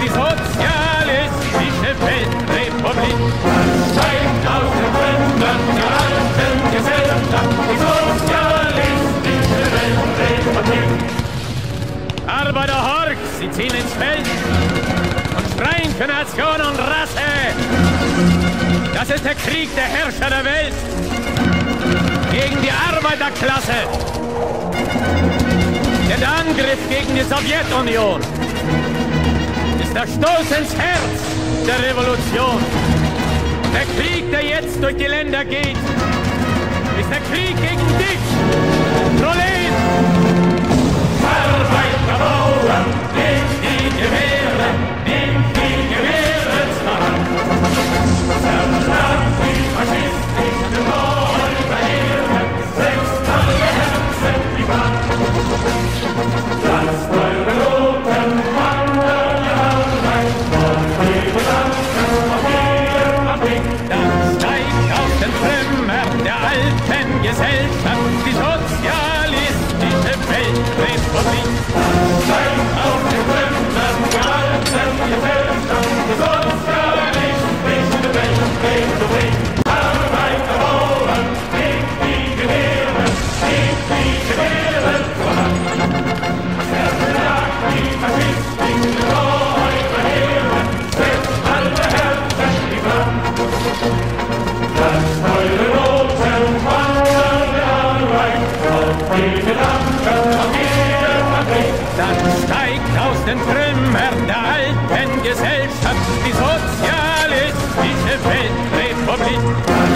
die sozialistische Weltrepublik. Steigt aus den Trümmern der alten Gesellschaft die sozialistische Weltrepublik. Arbeiter Hork, sie ziehen ins Feld und schreien für Nation und Rasse. Das ist der Krieg der Herrscher der Welt gegen die Arbeiterklasse. Der Angriff gegen die Sowjetunion ist der Stoß ins Herz der Revolution. Der Krieg, der jetzt durch die Länder geht, ist der Krieg gegen dich, Prolet! Arbeiter, Bauern, nimm die Gewehre, nimm die Gewehre zur Hand. Verklagt die faschistischen Räuberheere, alle Herzen die Wand. Den Trümmern der alten Gesellschaft die sozialistische Weltrepublik.